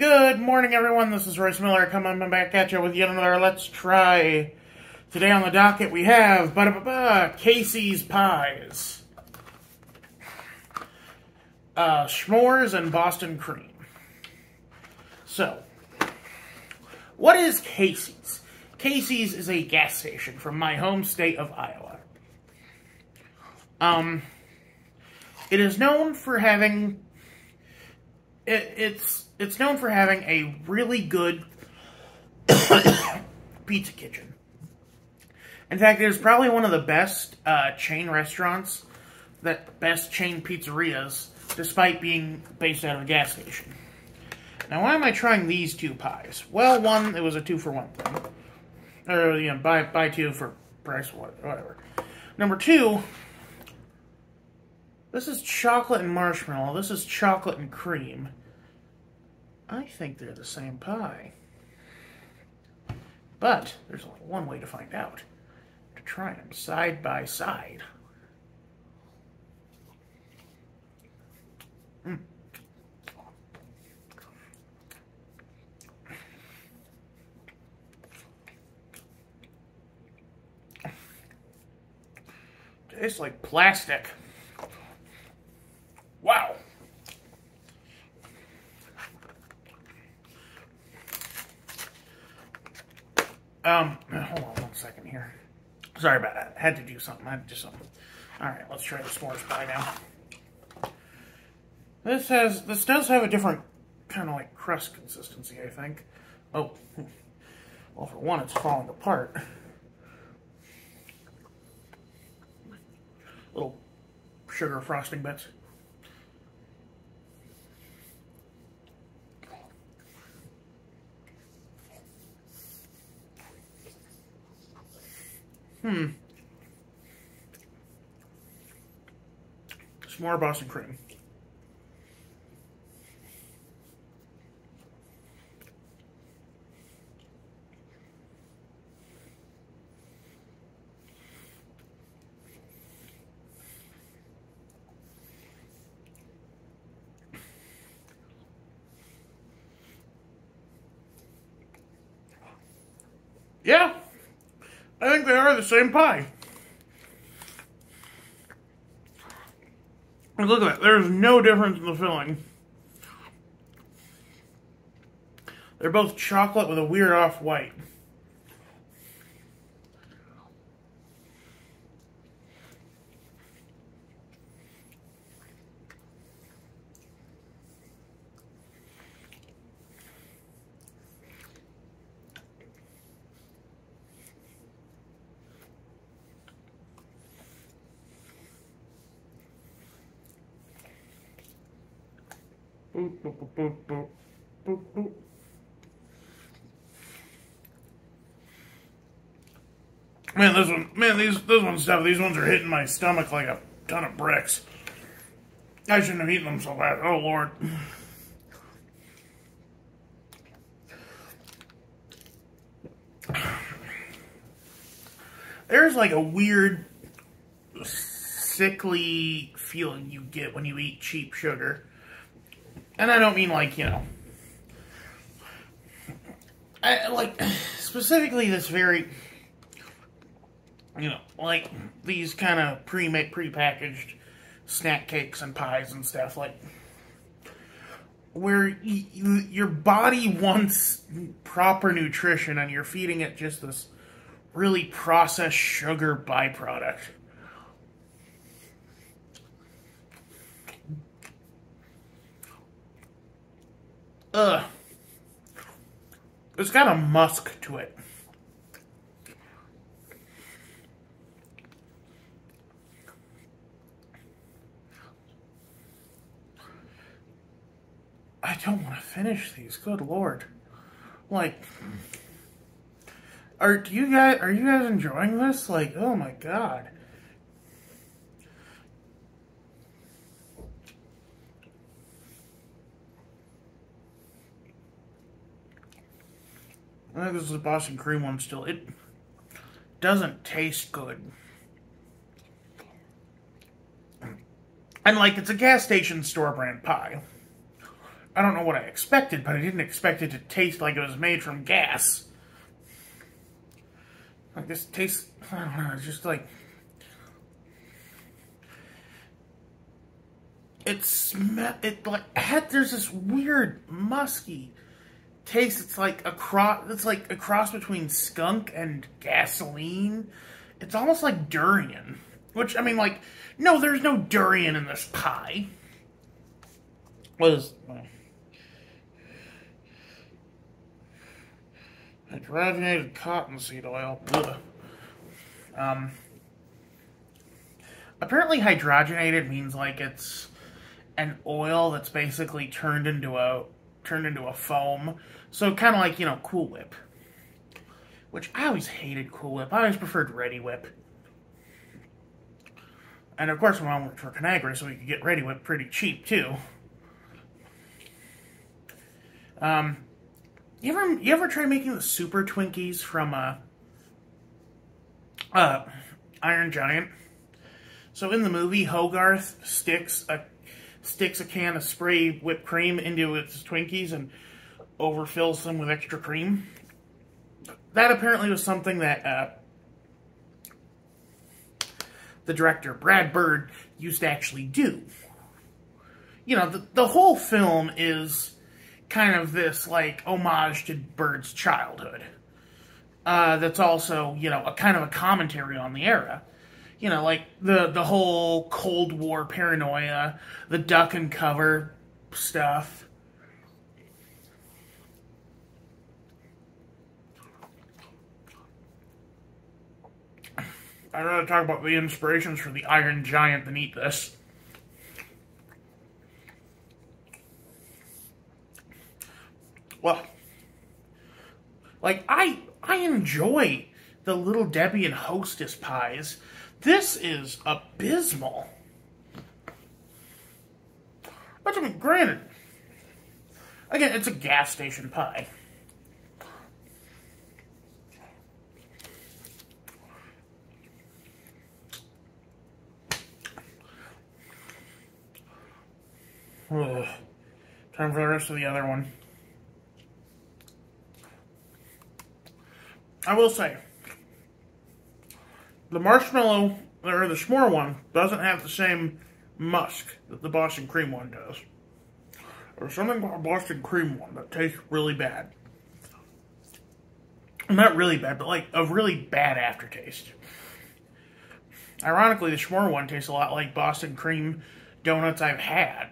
Good morning, everyone. This is Royce Miller coming back at you with yet another Let's Try. Today on the docket we have ba -ba -ba, Casey's Pies, uh, S'mores, and Boston Cream. So, what is Casey's? Casey's is a gas station from my home state of Iowa. Um, it is known for having it, it's it's known for having a really good pizza kitchen. In fact, it is probably one of the best uh, chain restaurants, that best chain pizzerias, despite being based out of a gas station. Now, why am I trying these two pies? Well, one, it was a two for one thing. Or, you know, buy, buy two for price, whatever. Number two, this is chocolate and marshmallow. This is chocolate and cream. I think they're the same pie. But there's only one way to find out. To try them side by side. Mm. Tastes like plastic. Um, hold on one second here. Sorry about that. I Had to do something. I had to do something. All right, let's try the s'mores pie now. This has, this does have a different kind of like crust consistency, I think. Oh, well, for one, it's falling apart. Little sugar frosting bits. Hmm. Some more Boston cream. Yeah. I think they are the same pie. look at that. There's no difference in the filling. They're both chocolate with a weird off-white. Man, this one, man, these, this one's tough. These ones are hitting my stomach like a ton of bricks. I shouldn't have eaten them so bad. Oh, Lord. There's like a weird, sickly feeling you get when you eat cheap sugar. And I don't mean like, you know, I, like, specifically this very, you know, like these kind of pre-made, pre-packaged snack cakes and pies and stuff, like, where your body wants proper nutrition and you're feeding it just this really processed sugar byproduct. Ugh. It's got a musk to it. I don't want to finish these. Good lord. Like, are you guys are you guys enjoying this? Like, oh my god. I think this is a Boston cream one still. It doesn't taste good. And like, it's a gas station store brand pie. I don't know what I expected, but I didn't expect it to taste like it was made from gas. Like this tastes, I don't know, it's just like it smell it like had there's this weird musky taste. It's like a cross. It's like a cross between skunk and gasoline. It's almost like durian. Which I mean, like, no, there's no durian in this pie. What is? Was hydrogenated cottonseed oil. Ugh. Um. Apparently, hydrogenated means like it's an oil that's basically turned into a turned into a foam. So kind of like you know Cool Whip, which I always hated Cool Whip. I always preferred Reddi-wip. And of course, my mom worked for Conagra, so we could get Reddi-wip pretty cheap too. Um, you ever you ever try making the super Twinkies from uh, uh, Iron Giant? So in the movie, Hogarth sticks a sticks a can of spray whipped cream into its Twinkies and overfills them with extra cream. That apparently was something that uh, the director, Brad Bird, used to actually do. You know, the, the whole film is kind of this, like, homage to Bird's childhood. Uh, that's also, you know, a kind of a commentary on the era you know, like the the whole Cold War paranoia, the duck and cover stuff. I'd rather talk about the inspirations for the Iron Giant than eat this. Well, like I I enjoy the little Debbie and Hostess pies this is abysmal. But I mean, granted, again, it's a gas station pie. Ugh. Time for the rest of the other one. I will say, the marshmallow or the s'more one doesn't have the same musk that the Boston cream one does. There's something about Boston cream one that tastes really bad. Not really bad, but like a really bad aftertaste. Ironically, the s'more one tastes a lot like Boston cream donuts I've had.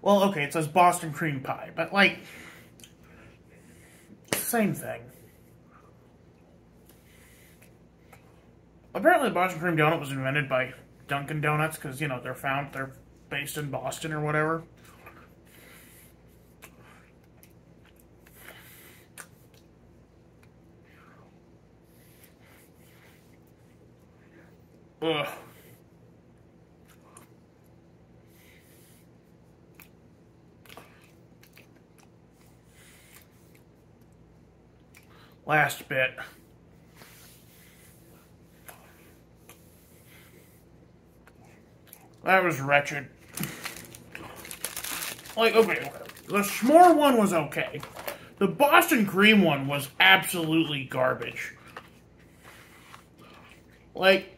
Well, okay, it says Boston cream pie, but like, same thing. Apparently, the Boston cream donut was invented by Dunkin' Donuts because you know they're found they're based in Boston or whatever. Ugh. Last bit. That was wretched. Like, okay, the s'more one was okay. The Boston cream one was absolutely garbage. Like,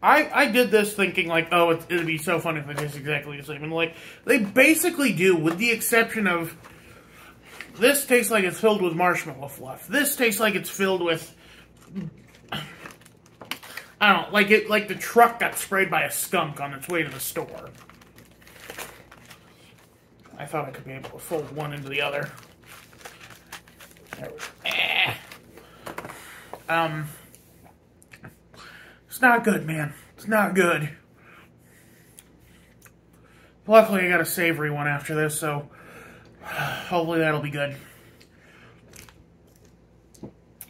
I I did this thinking like, oh, it, it'd be so fun if it tastes exactly the same, and like they basically do, with the exception of this tastes like it's filled with marshmallow fluff. This tastes like it's filled with I don't know, like it, like the truck got sprayed by a skunk on its way to the store. I thought I could be able to fold one into the other. Eh. Um, it's not good, man. It's not good. Luckily, I got a savory one after this, so hopefully that'll be good.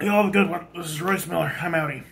You all have a good one. This is Royce Miller. I'm outie.